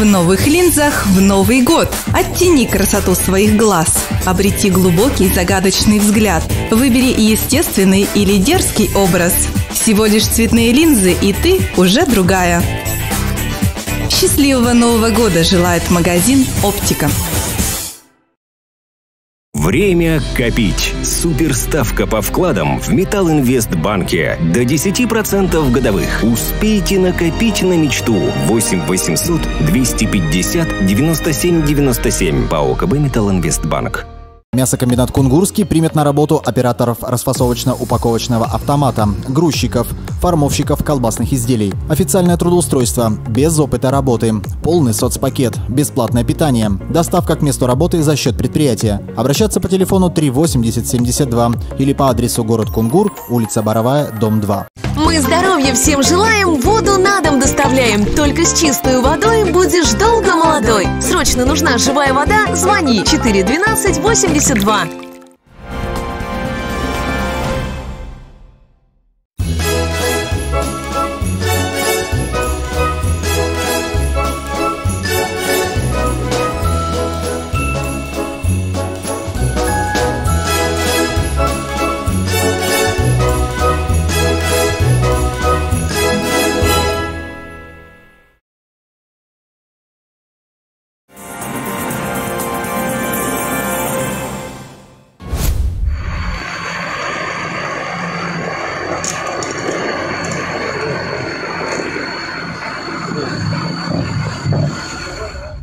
В новых линзах в Новый год. Оттяни красоту своих глаз. Обрети глубокий загадочный взгляд. Выбери естественный или дерзкий образ. Всего лишь цветные линзы, и ты уже другая. Счастливого Нового года желает магазин «Оптика». Время копить. Суперставка по вкладам в Металлинвестбанке. До 10% годовых. Успейте накопить на мечту. 8 800 250 97 97 по ОКБ Металлинвестбанк. Мясокомбинат «Кунгурский» примет на работу операторов расфасовочно-упаковочного автомата, грузчиков, формовщиков колбасных изделий. Официальное трудоустройство, без опыта работы, полный соцпакет, бесплатное питание, доставка к месту работы за счет предприятия. Обращаться по телефону 38072 или по адресу город Кунгур, улица Боровая, дом 2. Мы здоровья всем желаем, воду на дом доставляем. Только с чистой водой будешь долго молодой. Срочно нужна живая вода? Звони 412 82.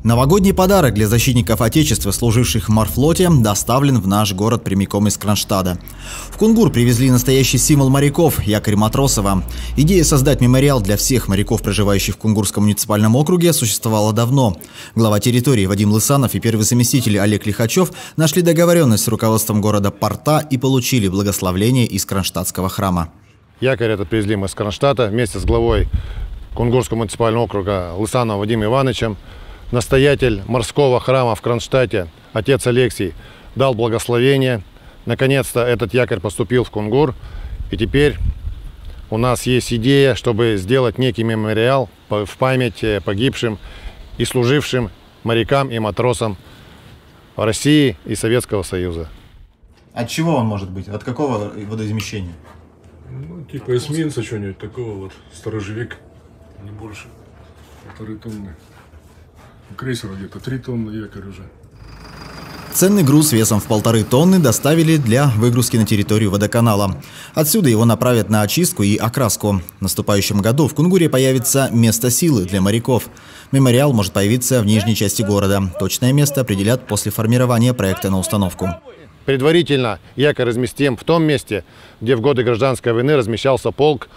Новогодний подарок для защитников Отечества, служивших в морфлоте, доставлен в наш город прямиком из Кронштадта. В Кунгур привезли настоящий символ моряков – якорь Матросова. Идея создать мемориал для всех моряков, проживающих в Кунгурском муниципальном округе, существовала давно. Глава территории Вадим Лысанов и первый заместитель Олег Лихачев нашли договоренность с руководством города Порта и получили благословление из Кронштадтского храма. Якорь этот привезли мы из Кронштадта вместе с главой Кунгурского муниципального округа Лысановым Вадимом Ивановичем – настоятель морского храма в Кронштадте, отец Алексий, дал благословение. Наконец-то этот якорь поступил в Кунгур. И теперь у нас есть идея, чтобы сделать некий мемориал в память э, погибшим и служившим морякам и матросам России и Советского Союза. От чего он может быть? От какого водоизмещения? Ну, типа эсминца, что-нибудь такого вот, сторожевик, не больше, полторы тонны. У крейсера где-то 3 тонны якорь уже. Ценный груз весом в полторы тонны доставили для выгрузки на территорию водоканала. Отсюда его направят на очистку и окраску. В наступающем году в Кунгуре появится место силы для моряков. Мемориал может появиться в нижней части города. Точное место определят после формирования проекта на установку. Предварительно якорь разместим в том месте, где в годы гражданской войны размещался полк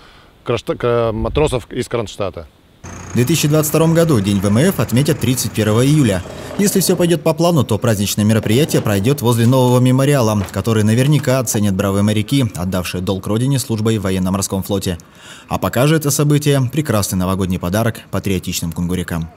матросов из Кронштадта. В 2022 году День ВМФ отметят 31 июля. Если все пойдет по плану, то праздничное мероприятие пройдет возле нового мемориала, который наверняка оценят бравые моряки, отдавшие долг родине службой в военно-морском флоте. А пока же это событие – прекрасный новогодний подарок патриотичным кунгурикам.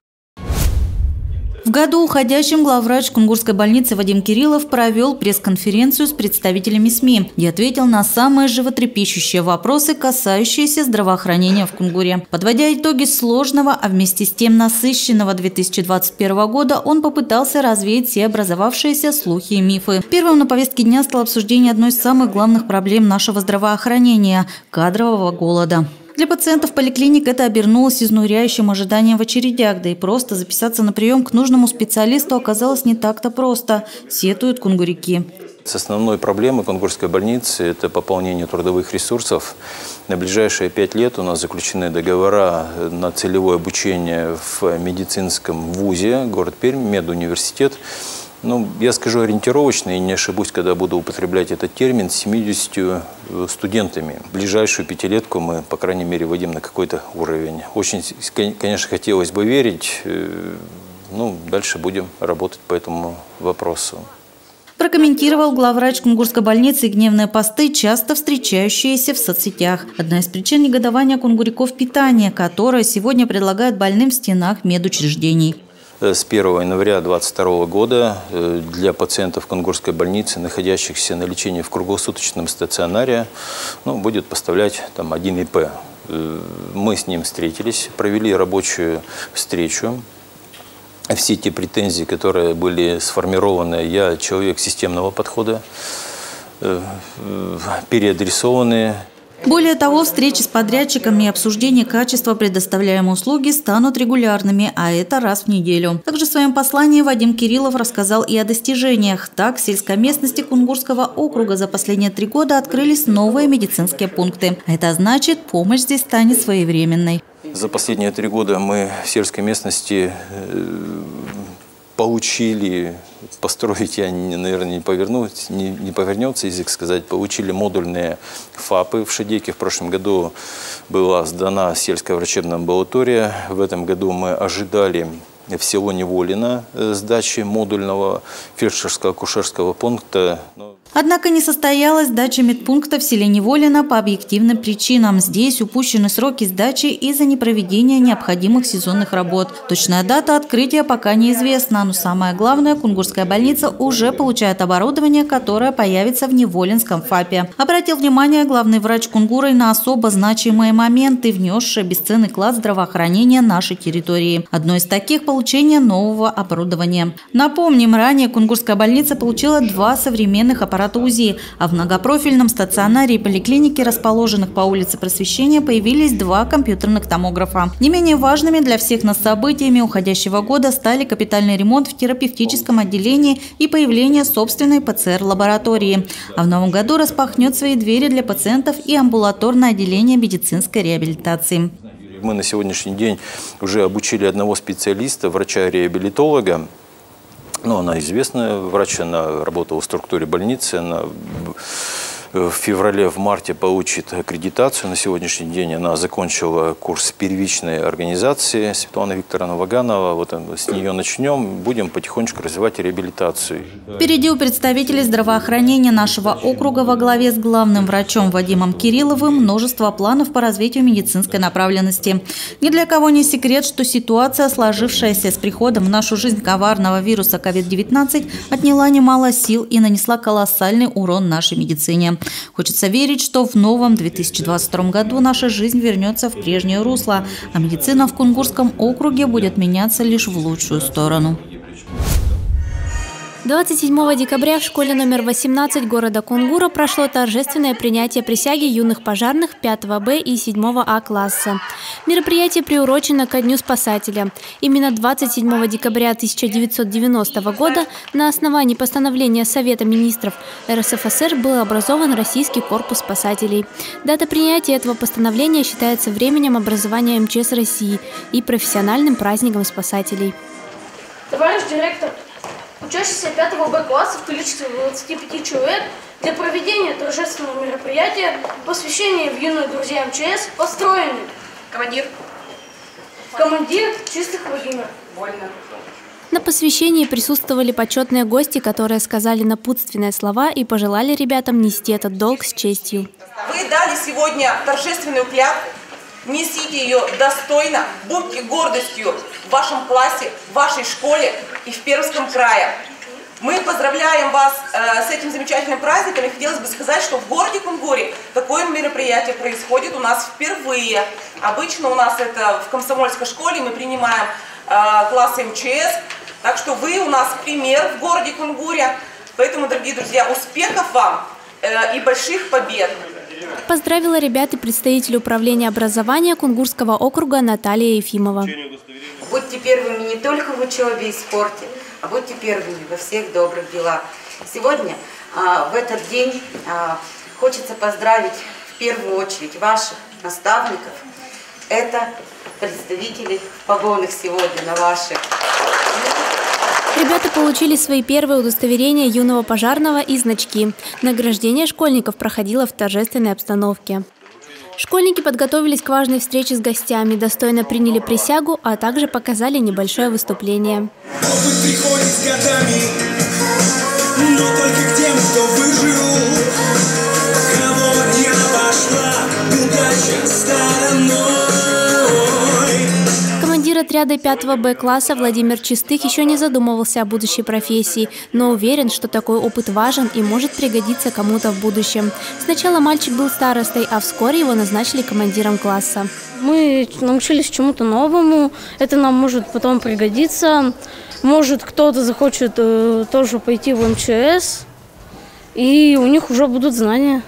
Году уходящем главврач Кунгурской больницы Вадим Кириллов провел пресс-конференцию с представителями СМИ и ответил на самые животрепещущие вопросы, касающиеся здравоохранения в Кунгуре. Подводя итоги сложного, а вместе с тем насыщенного 2021 года, он попытался развеять все образовавшиеся слухи и мифы. Первым на повестке дня стало обсуждение одной из самых главных проблем нашего здравоохранения – кадрового голода. Для пациентов поликлиник это обернулось изнуряющим ожиданием в очередях, да и просто записаться на прием к нужному специалисту оказалось не так-то просто, сетуют кунгурики. С основной проблемой Кунгурской больницы – это пополнение трудовых ресурсов. На ближайшие пять лет у нас заключены договора на целевое обучение в медицинском вузе, город Пермь, медуниверситет. Ну, я скажу ориентировочно и не ошибусь, когда буду употреблять этот термин, с 70 э, студентами. Ближайшую пятилетку мы, по крайней мере, вводим на какой-то уровень. Очень, конечно, хотелось бы верить. Э, ну, дальше будем работать по этому вопросу. Прокомментировал главврач Кунгурской больницы гневные посты, часто встречающиеся в соцсетях. Одна из причин негодования кунгуриков – питание, которое сегодня предлагают больным в стенах медучреждений. Э, с 1 января 2022 года э, для пациентов Конгурской больницы, находящихся на лечении в круглосуточном стационаре, ну, будет поставлять там, один ИП. Э, мы с ним встретились, провели рабочую встречу. все те претензии, которые были сформированы. Я человек системного подхода, переадресованные более того, встречи с подрядчиками и обсуждение качества предоставляемой услуги станут регулярными, а это раз в неделю. Также в своем послании Вадим Кириллов рассказал и о достижениях. Так, в сельской местности Кунгурского округа за последние три года открылись новые медицинские пункты. Это значит, помощь здесь станет своевременной. За последние три года мы в сельской местности э, получили, построить я, наверное, не, повернусь, не, не повернется язык сказать, получили модульные ФАПы в Шадеке. В прошлом году была сдана сельская врачебная амбулатория. В этом году мы ожидали в село э, сдачи модульного фельдшерско-акушерского пункта. Однако не состоялась сдача медпункта в селе Неволино по объективным причинам. Здесь упущены сроки сдачи из-за непроведения необходимых сезонных работ. Точная дата открытия пока неизвестна, но самое главное, Кунгурская больница уже получает оборудование, которое появится в Неволинском ФАПе. Обратил внимание главный врач Кунгура на особо значимые моменты, внесшие бесценный класс здравоохранения нашей территории. Одно из таких – получение нового оборудования. Напомним, ранее Кунгурская больница получила два современных аппарата аппарата УЗИ, а в многопрофильном стационаре и поликлинике, расположенных по улице Просвещения, появились два компьютерных томографа. Не менее важными для всех нас событиями уходящего года стали капитальный ремонт в терапевтическом отделении и появление собственной ПЦР-лаборатории. А в новом году распахнет свои двери для пациентов и амбулаторное отделение медицинской реабилитации. Мы на сегодняшний день уже обучили одного специалиста, врача-реабилитолога, ну, она известная врач, она работала в структуре больницы, она в феврале, в марте получит аккредитацию. На сегодняшний день она закончила курс первичной организации Светлана Викторовна Ваганова. Вот с нее начнем, будем потихонечку развивать реабилитацию. Впереди у представителей здравоохранения нашего округа во главе с главным врачом Вадимом Кирилловым множество планов по развитию медицинской направленности. Ни для кого не секрет, что ситуация, сложившаяся с приходом в нашу жизнь коварного вируса COVID-19, отняла немало сил и нанесла колоссальный урон нашей медицине. Хочется верить, что в новом 2022 году наша жизнь вернется в прежнее русло, а медицина в Кунгурском округе будет меняться лишь в лучшую сторону. 27 декабря в школе номер 18 города Кунгура прошло торжественное принятие присяги юных пожарных 5 Б и 7 А класса. Мероприятие приурочено ко Дню спасателя. Именно 27 декабря 1990 года на основании постановления Совета министров РСФСР был образован Российский корпус спасателей. Дата принятия этого постановления считается временем образования МЧС России и профессиональным праздником спасателей. Товарищ директор, Учащиеся 5 Б класса в количестве 25 человек для проведения торжественного мероприятия посвящения в юные друзья МЧС построены. Командир. Командир Чистых Владимир. Вольно. На посвящении присутствовали почетные гости, которые сказали напутственные слова и пожелали ребятам нести этот долг с честью. Вы дали сегодня торжественную клятву Несите ее достойно, будьте гордостью в вашем классе, в вашей школе и в Пермском крае. Мы поздравляем вас э, с этим замечательным праздником. И хотелось бы сказать, что в городе Кунгуре такое мероприятие происходит у нас впервые. Обычно у нас это в комсомольской школе, мы принимаем э, классы МЧС. Так что вы у нас пример в городе Кунгуре. Поэтому, дорогие друзья, успехов вам э, и больших побед! Поздравила ребят и представитель управления образования Кунгурского округа Наталья Ефимова. Будьте первыми не только в учебе и спорте, а будьте первыми во всех добрых делах. Сегодня, а, в этот день, а, хочется поздравить в первую очередь ваших наставников. Это представители погонных сегодня на ваших. Ребята получили свои первые удостоверения юного пожарного и значки. Награждение школьников проходило в торжественной обстановке. Школьники подготовились к важной встрече с гостями, достойно приняли присягу, а также показали небольшое выступление. Стороной. Отряда 5 Б-класса Владимир Чистых еще не задумывался о будущей профессии, но уверен, что такой опыт важен и может пригодиться кому-то в будущем. Сначала мальчик был старостой, а вскоре его назначили командиром класса. Мы научились чему-то новому, это нам может потом пригодиться. Может, кто-то захочет э, тоже пойти в МЧС, и у них уже будут знания.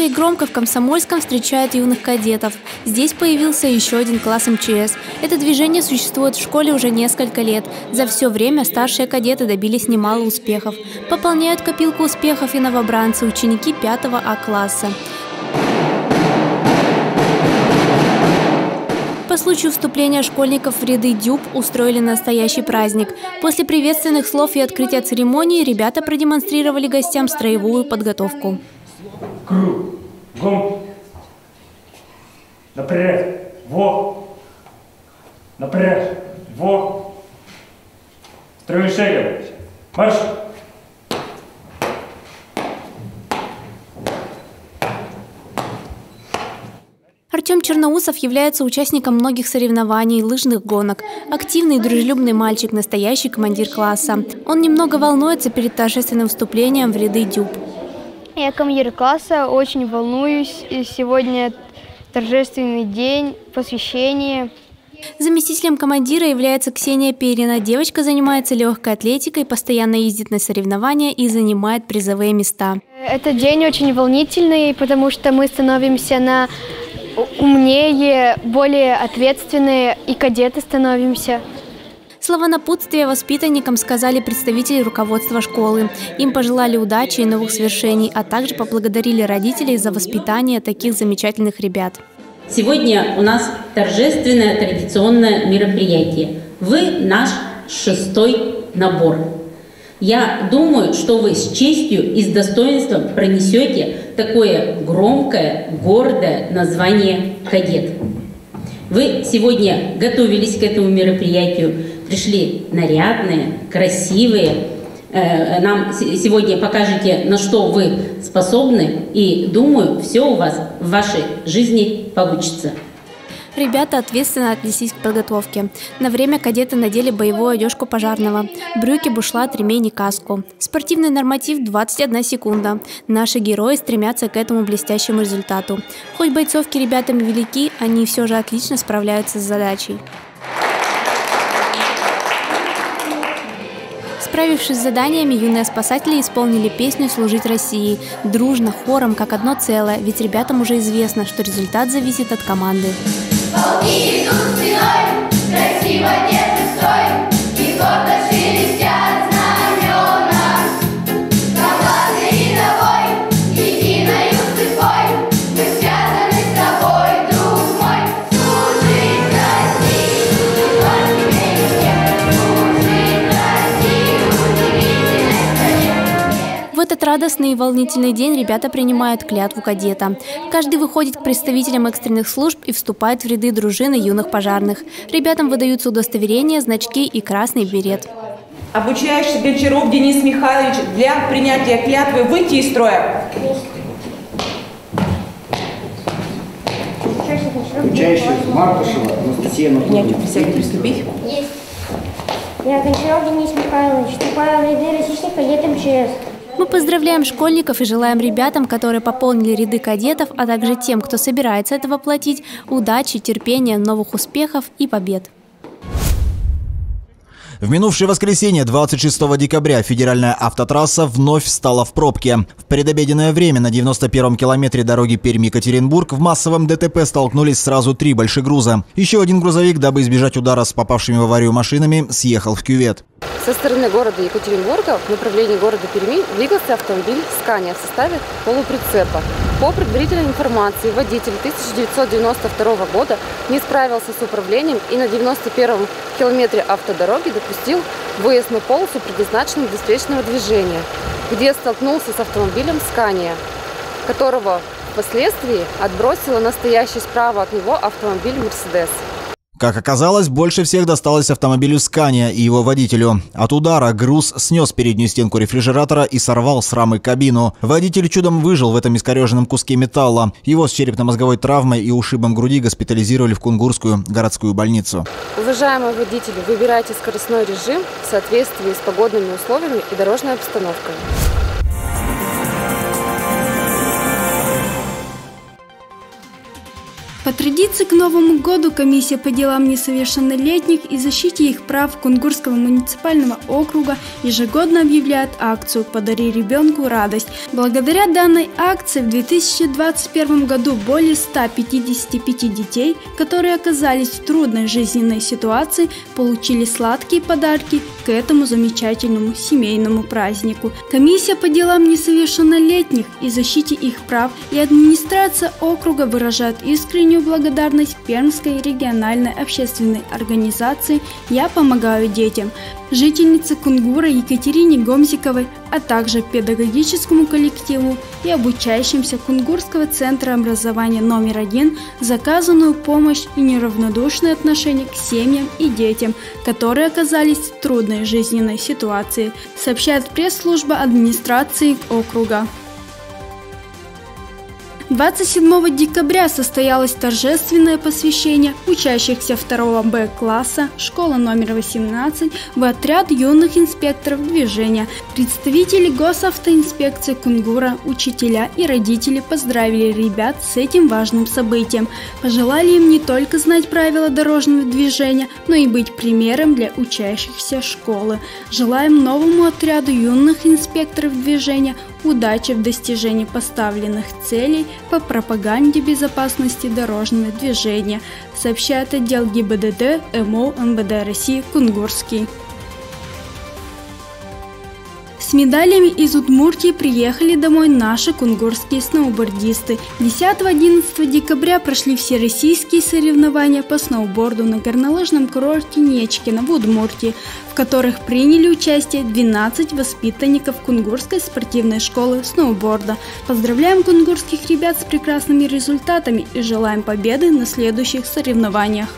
Звонко и громко в Комсомольском встречают юных кадетов. Здесь появился еще один класс МЧС. Это движение существует в школе уже несколько лет. За все время старшие кадеты добились немало успехов. Пополняют копилку успехов и новобранцы, ученики 5 А-класса. По случаю вступления школьников в ряды ДЮБ устроили настоящий праздник. После приветственных слов и открытия церемонии ребята продемонстрировали гостям строевую подготовку. Кругом. Напряг. Во. Напряг. Во. Строй шагом. Марш. Артем Черноусов является участником многих соревнований, лыжных гонок. Активный и дружелюбный мальчик, настоящий командир класса. Он немного волнуется перед торжественным вступлением в ряды ДЮБ. Я командир класса, очень волнуюсь. И сегодня торжественный день, посвящение. Заместителем командира является Ксения Перина. Девочка занимается легкой атлетикой, постоянно ездит на соревнования и занимает призовые места. Этот день очень волнительный, потому что мы становимся на умнее, более ответственные и кадеты становимся. Слова напутствия воспитанникам сказали представители руководства школы. Им пожелали удачи и новых свершений, а также поблагодарили родителей за воспитание таких замечательных ребят. Сегодня у нас торжественное традиционное мероприятие. Вы наш шестой набор. Я думаю, что вы с честью и с достоинством пронесете такое громкое, гордое название «Кадет». Вы сегодня готовились к этому мероприятию, пришли нарядные, красивые. Э, нам сегодня покажете, на что вы способны, и думаю, все у вас в вашей жизни получится. Ребята ответственно отнеслись к подготовке. На время кадеты надели боевую одежку пожарного. Брюки, бушлат, ремень и каску. Спортивный норматив 21 секунда. Наши герои стремятся к этому блестящему результату. Хоть бойцовки ребятами велики, они все же отлично справляются с задачей. Справившись с заданиями, юные спасатели исполнили песню «Служить России» дружно, хором, как одно целое, ведь ребятам уже известно, что результат зависит от команды. Волки идут спиной, красиво держит строй, радостный и волнительный день ребята принимают клятву кадета. Каждый выходит к представителям экстренных служб и вступает в ряды дружины юных пожарных. Ребятам выдаются удостоверения, значки и красный берет. Обучающий Гончаров Денис Михайлович для принятия клятвы выйти из строя. Обучающий Мартышева Анастасия Анатольевна. Приступить. Есть. Я Гончаров Денис Михайлович, вступаю в ряды российских кадет МЧС. Мы поздравляем школьников и желаем ребятам, которые пополнили ряды кадетов, а также тем, кто собирается это воплотить, удачи, терпения, новых успехов и побед. В минувшее воскресенье, 26 декабря, федеральная автотрасса вновь встала в пробке. В предобеденное время на 91-м километре дороги Перми-Екатеринбург в массовом ДТП столкнулись сразу три большегруза. Еще один грузовик, дабы избежать удара с попавшими в аварию машинами, съехал в кювет. Со стороны города Екатеринбурга в направлении города Перми двигался автомобиль «Скания» в составе полуприцепа. По предварительной информации, водитель 1992 года не справился с управлением и на 91-м километре автодороги допустил выезд на полосу, предназначенную для встречного движения, где столкнулся с автомобилем «Скания», которого впоследствии отбросило настоящий справа от него автомобиль «Мерседес». Как оказалось, больше всех досталось автомобилю «Скания» и его водителю. От удара груз снес переднюю стенку рефрижератора и сорвал с рамы кабину. Водитель чудом выжил в этом искореженном куске металла. Его с черепно-мозговой травмой и ушибом груди госпитализировали в Кунгурскую городскую больницу. Уважаемые водители, выбирайте скоростной режим в соответствии с погодными условиями и дорожной обстановкой. По традиции к Новому году комиссия по делам несовершеннолетних и защите их прав Кунгурского муниципального округа ежегодно объявляет акцию «Подари ребенку радость». Благодаря данной акции в 2021 году более 155 детей, которые оказались в трудной жизненной ситуации, получили сладкие подарки к этому замечательному семейному празднику. Комиссия по делам несовершеннолетних и защите их прав и администрация округа выражают искреннюю искреннюю благодарность Пермской региональной общественной организации «Я помогаю детям», жительнице Кунгура Екатерине Гомзиковой, а также педагогическому коллективу и обучающимся Кунгурского центра образования номер один за оказанную помощь и неравнодушное отношение к семьям и детям, которые оказались в трудной жизненной ситуации, сообщает пресс-служба администрации округа. 27 декабря состоялось торжественное посвящение учащихся 2 Б-класса школа номер 18 в отряд юных инспекторов движения. Представители госавтоинспекции Кунгура, учителя и родители поздравили ребят с этим важным событием. Пожелали им не только знать правила дорожного движения, но и быть примером для учащихся школы. Желаем новому отряду юных инспекторов движения удачи в достижении поставленных целей по пропаганде безопасности дорожного движения, сообщает отдел ГИБДД МО МВД России Кунгурский. С медалями из Удмуртии приехали домой наши кунгурские сноубордисты. 10-11 декабря прошли всероссийские соревнования по сноуборду на горнолыжном курорте Нечкино в Удмуртии, в которых приняли участие 12 воспитанников Кунгурской спортивной школы сноуборда. Поздравляем кунгурских ребят с прекрасными результатами и желаем победы на следующих соревнованиях.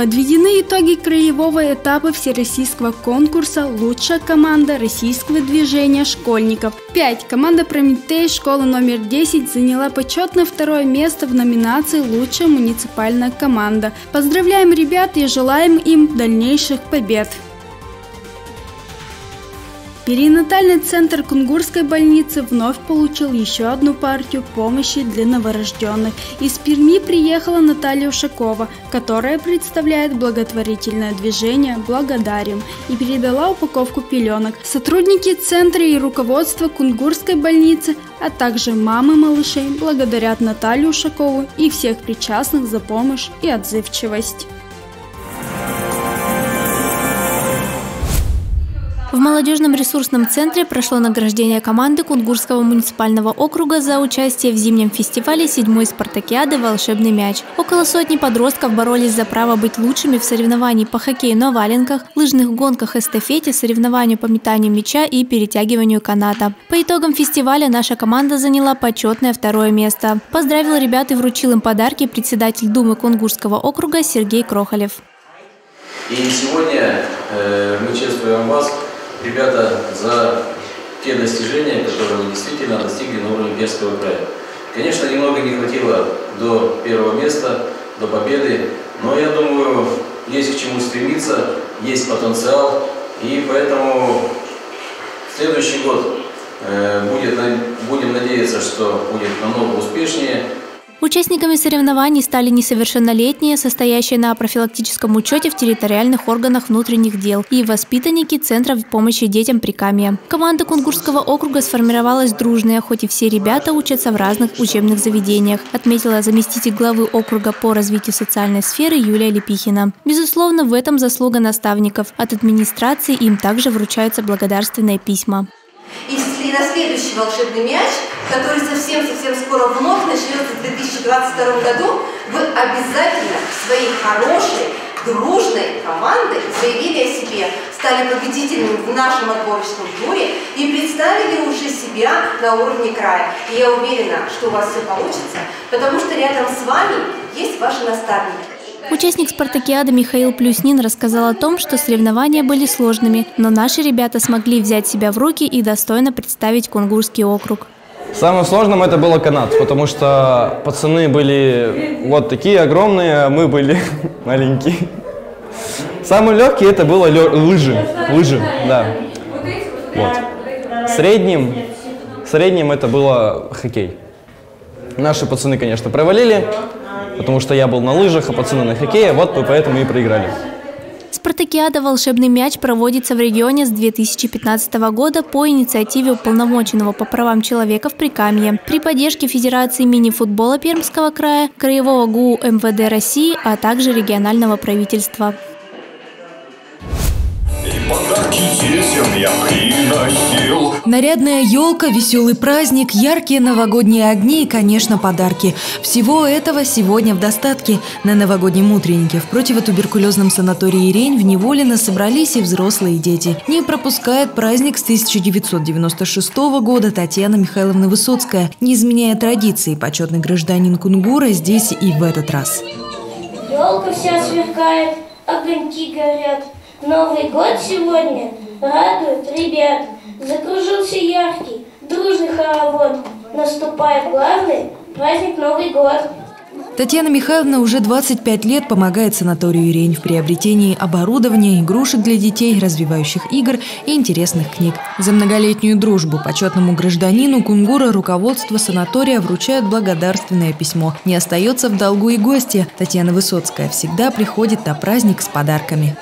Подведены итоги краевого этапа всероссийского конкурса «Лучшая команда российского движения школьников». 5. Команда «Прометей» школы номер 10 заняла почетное второе место в номинации «Лучшая муниципальная команда». Поздравляем ребят и желаем им дальнейших побед! Перинатальный центр Кунгурской больницы вновь получил еще одну партию помощи для новорожденных. Из Перми приехала Наталья Ушакова, которая представляет благотворительное движение «Благодарим» и передала упаковку пеленок. Сотрудники центра и руководство Кунгурской больницы, а также мамы малышей благодарят Наталью Ушакову и всех причастных за помощь и отзывчивость. В молодежном ресурсном центре прошло награждение команды Кунгурского муниципального округа за участие в зимнем фестивале седьмой спартакиады «Волшебный мяч». Около сотни подростков боролись за право быть лучшими в соревновании по хоккею на валенках, лыжных гонках, эстафете, соревнованию по метанию мяча и перетягиванию каната. По итогам фестиваля наша команда заняла почетное второе место. Поздравил ребят и вручил им подарки председатель Думы Кунгурского округа Сергей Крохолев. И сегодня э, мы чествуем вас ребята за те достижения, которые вы действительно достигли на уровне Перского края. Конечно, немного не хватило до первого места, до победы, но я думаю, есть к чему стремиться, есть потенциал, и поэтому следующий год э, будет, будем надеяться, что будет намного успешнее, Участниками соревнований стали несовершеннолетние, состоящие на профилактическом учете в территориальных органах внутренних дел и воспитанники Центров помощи детям при Каме. Команда Кунгурского округа сформировалась дружная, хоть и все ребята учатся в разных учебных заведениях, отметила заместитель главы округа по развитию социальной сферы Юлия Лепихина. Безусловно, в этом заслуга наставников. От администрации им также вручаются благодарственные письма. И на следующий волшебный мяч, который совсем-совсем скоро вновь начнется в 2022 году, вы обязательно своей хорошей, дружной командой заявили о себе, стали победителями в нашем отборочном туре и представили уже себя на уровне края. И я уверена, что у вас все получится, потому что рядом с вами есть ваши наставники. Участник спартакиады Михаил Плюснин рассказал о том, что соревнования были сложными, но наши ребята смогли взять себя в руки и достойно представить Кунгурский округ. Самым сложным это было канат, потому что пацаны были вот такие огромные, а мы были маленькие. Самый легкий это было лыжи, лыжи, да. Вот. Средним, средним это было хоккей. Наши пацаны, конечно, провалили, потому что я был на лыжах, а пацаны на хоккее, вот поэтому и проиграли. Спартакиада «Волшебный мяч» проводится в регионе с 2015 года по инициативе уполномоченного по правам человека в Прикамье при поддержке Федерации мини-футбола Пермского края, Краевого ГУ МВД России, а также регионального правительства. Нарядная елка, веселый праздник, яркие новогодние огни и, конечно, подарки. Всего этого сегодня в достатке. На новогоднем утреннике в противотуберкулезном санатории «Рень» в Неволино собрались и взрослые дети. Не пропускает праздник с 1996 года Татьяна Михайловна Высоцкая. Не изменяя традиции, почетный гражданин Кунгура здесь и в этот раз. Елка вся сверкает, огоньки горят. Новый год сегодня радует ребят. Закружился яркий, дружный хоровод. Наступает главный праздник Новый год. Татьяна Михайловна уже 25 лет помогает санаторию «Рень» в приобретении оборудования, игрушек для детей, развивающих игр и интересных книг. За многолетнюю дружбу почетному гражданину Кунгура руководство санатория вручает благодарственное письмо. Не остается в долгу и гости. Татьяна Высоцкая всегда приходит на праздник с подарками.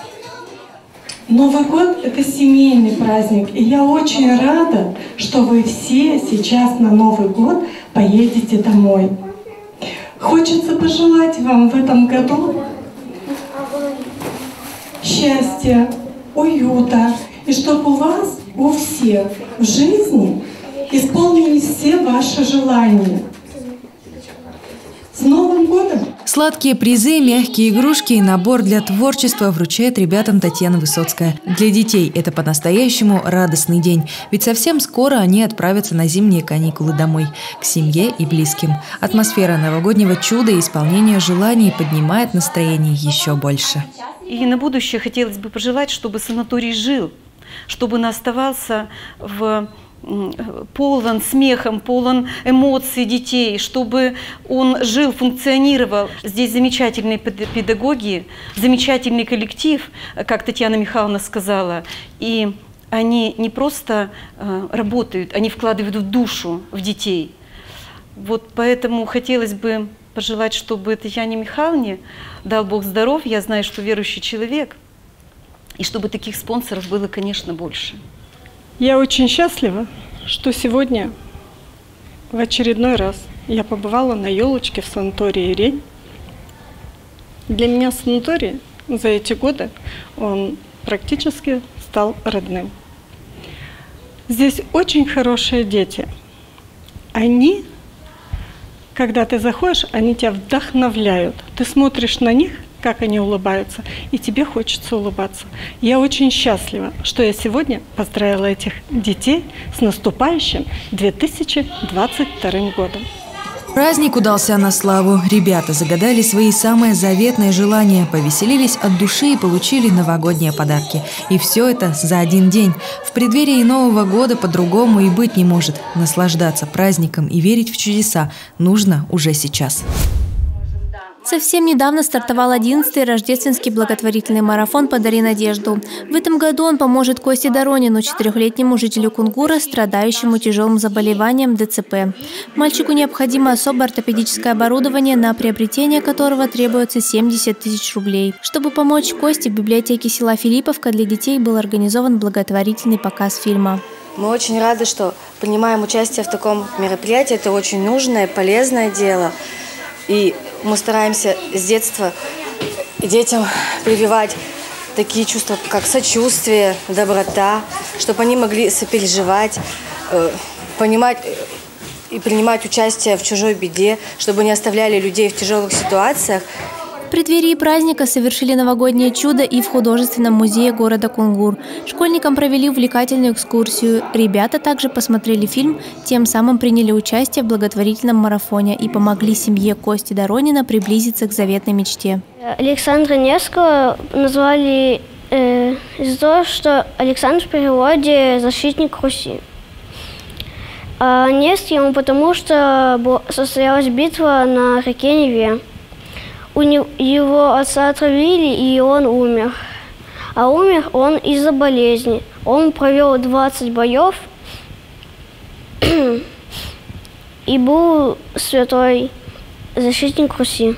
Новый год – это семейный праздник, и я очень рада, что вы все сейчас на Новый год поедете домой. Хочется пожелать вам в этом году счастья, уюта, и чтобы у вас, у всех в жизни исполнились все ваши желания. С Новым годом! Сладкие призы, мягкие игрушки и набор для творчества вручает ребятам Татьяна Высоцкая. Для детей это по-настоящему радостный день, ведь совсем скоро они отправятся на зимние каникулы домой, к семье и близким. Атмосфера новогоднего чуда и исполнения желаний поднимает настроение еще больше. И на будущее хотелось бы пожелать, чтобы санаторий жил, чтобы он оставался в полон смехом, полон эмоций детей, чтобы он жил, функционировал. Здесь замечательные педагоги, замечательный коллектив, как Татьяна Михайловна сказала, и они не просто э, работают, они вкладывают в душу в детей. Вот поэтому хотелось бы пожелать, чтобы Татьяне Михайловне дал Бог здоровья, я знаю, что верующий человек, и чтобы таких спонсоров было, конечно, больше. Я очень счастлива, что сегодня в очередной раз я побывала на елочке в санатории Рень. Для меня санаторий за эти годы он практически стал родным. Здесь очень хорошие дети. Они, когда ты заходишь, они тебя вдохновляют. Ты смотришь на них как они улыбаются, и тебе хочется улыбаться. Я очень счастлива, что я сегодня поздравила этих детей с наступающим 2022 годом. Праздник удался на славу. Ребята загадали свои самые заветные желания, повеселились от души и получили новогодние подарки. И все это за один день. В преддверии Нового года по-другому и быть не может. Наслаждаться праздником и верить в чудеса нужно уже сейчас. Совсем недавно стартовал 11-й рождественский благотворительный марафон «Подари надежду». В этом году он поможет Косте Доронину, четырехлетнему жителю Кунгура, страдающему тяжелым заболеванием ДЦП. Мальчику необходимо особое ортопедическое оборудование, на приобретение которого требуется 70 тысяч рублей. Чтобы помочь Косте, в библиотеке села Филипповка для детей был организован благотворительный показ фильма. Мы очень рады, что принимаем участие в таком мероприятии. Это очень нужное, полезное дело. И мы стараемся с детства детям прививать такие чувства, как сочувствие, доброта, чтобы они могли сопереживать, э, понимать э, и принимать участие в чужой беде, чтобы не оставляли людей в тяжелых ситуациях В преддверии праздника совершили новогоднее чудо и в художественном музее города Кунгур. Школьникам провели увлекательную экскурсию. Ребята также посмотрели фильм, тем самым приняли участие в благотворительном марафоне и помогли семье Кости Доронина приблизиться к заветной мечте. Александра Невского назвали э, из-за того, что Александр в переводе «защитник Руси». А Невский ему потому, что состоялась битва на реке Неве. У него, его отца отравили, и он умер. А умер он из-за болезни. Он провел 20 боев и был святой защитник Руси.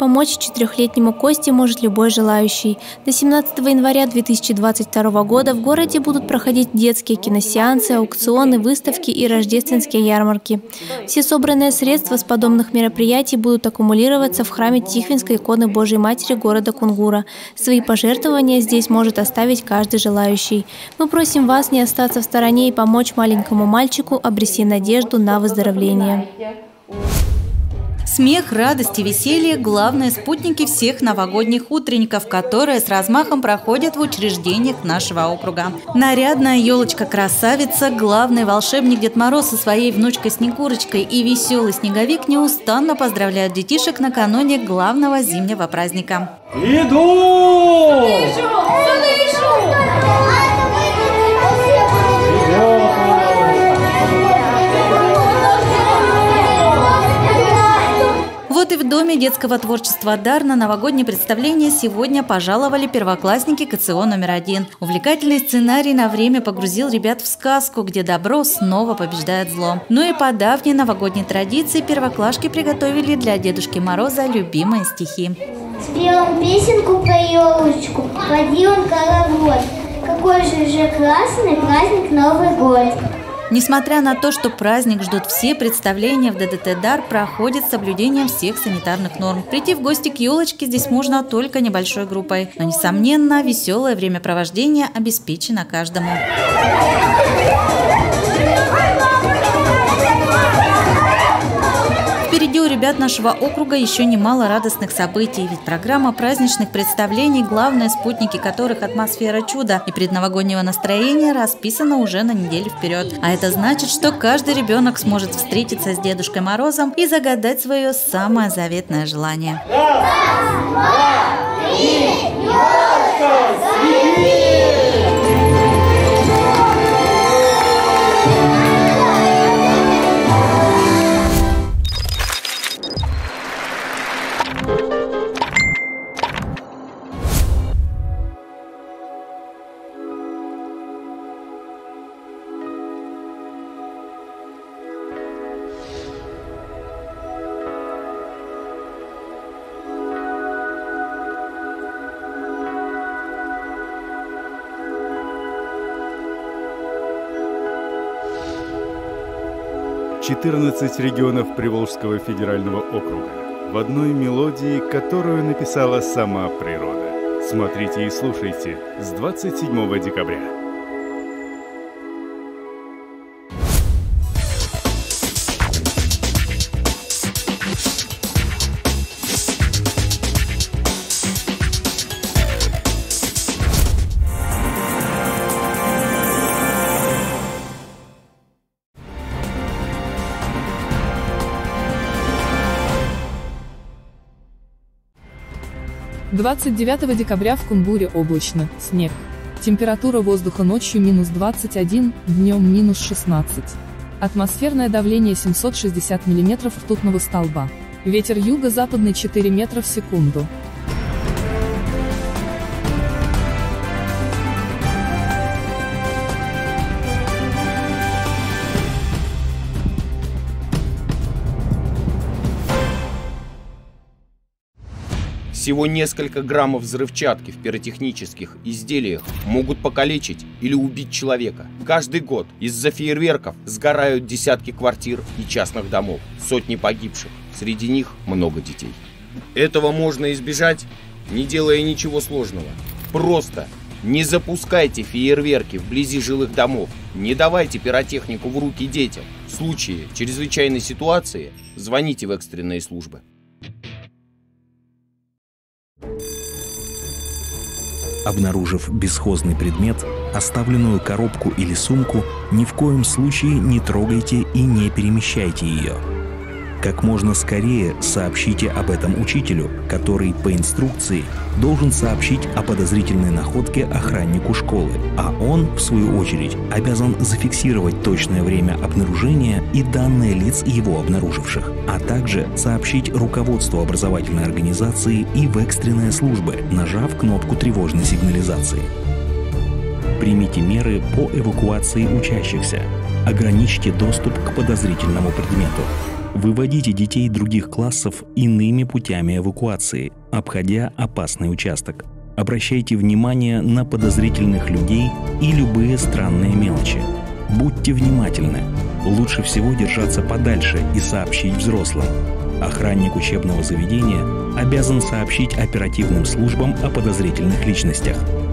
Помочь четырехлетнему Косте может любой желающий. До 17 января 2022 года в городе будут проходить детские киносеансы, аукционы, выставки и рождественские ярмарки. Все собранные средства с подобных мероприятий будут аккумулироваться в храме Тихвинской иконы Божьей Матери города Кунгура. Свои пожертвования здесь может оставить каждый желающий. Мы просим вас не остаться в стороне и помочь маленькому мальчику обрести надежду на выздоровление. Смех, радость и веселье – главные спутники всех новогодних утренников, которые с размахом проходят в учреждениях нашего округа. Нарядная елочка-красавица, главный волшебник Дед Мороз со своей внучкой Снегурочкой и веселый снеговик неустанно поздравляют детишек накануне главного зимнего праздника. Иду! Вот и Доме детского творчества «Дар» на новогоднее представление сегодня пожаловали первоклассники КЦО номер один. Увлекательный сценарий на время погрузил ребят в сказку, где добро снова побеждает зло. Ну и по давней новогодней традиции первоклашки приготовили для Дедушки Мороза любимые стихи. Спел песенку про елочку, поди он коловод. Какой же же классный праздник Новый год. Несмотря на то, что праздник ждут все, представления в ДДТ «Дар» проходят с соблюдением всех санитарных норм. Прийти в гости к елочке здесь можно только небольшой группой. Но, несомненно, веселое времяпровождение обеспечено каждому. Впереди у ребят нашего округа еще немало радостных событий, ведь программа праздничных представлений, главные спутники которых атмосфера чуда и предновогоднего настроения расписана уже на неделю вперед. А это значит, что каждый ребенок сможет встретиться с Дедушкой Морозом и загадать свое самое заветное желание. Раз, два, три, Четырнадцать регионов Приволжского федерального округа в одной мелодии, которую написала сама природа. Смотрите и слушайте с 27 декабря. 29 декабря в Кунбуре облачно, снег. Температура воздуха ночью минус 21, днем минус 16. Атмосферное давление 760 мм ртутного столба. Ветер юго-западный 4 метра в секунду. Всего несколько граммов взрывчатки в пиротехнических изделиях могут покалечить или убить человека. Каждый год из-за фейерверков сгорают десятки квартир и частных домов, сотни погибших, среди них много детей. Этого можно избежать, не делая ничего сложного. Просто не запускайте фейерверки вблизи жилых домов, не давайте пиротехнику в руки детям. В случае чрезвычайной ситуации звоните в экстренные службы. Обнаружив бесхозный предмет, оставленную коробку или сумку, ни в коем случае не трогайте и не перемещайте ее. Как можно скорее сообщите об этом учителю, который по инструкции должен сообщить о подозрительной находке охраннику школы, а он, в свою очередь, обязан зафиксировать точное время обнаружения и данные лиц его обнаруживших, а также сообщить руководству образовательной организации и в экстренные службы, нажав кнопку тревожной сигнализации. Примите меры по эвакуации учащихся. Ограничьте доступ к подозрительному предмету. Выводите детей других классов иными путями эвакуации, обходя опасный участок. Обращайте внимание на подозрительных людей и любые странные мелочи. Будьте внимательны. Лучше всего держаться подальше и сообщить взрослым. Охранник учебного заведения обязан сообщить оперативным службам о подозрительных личностях –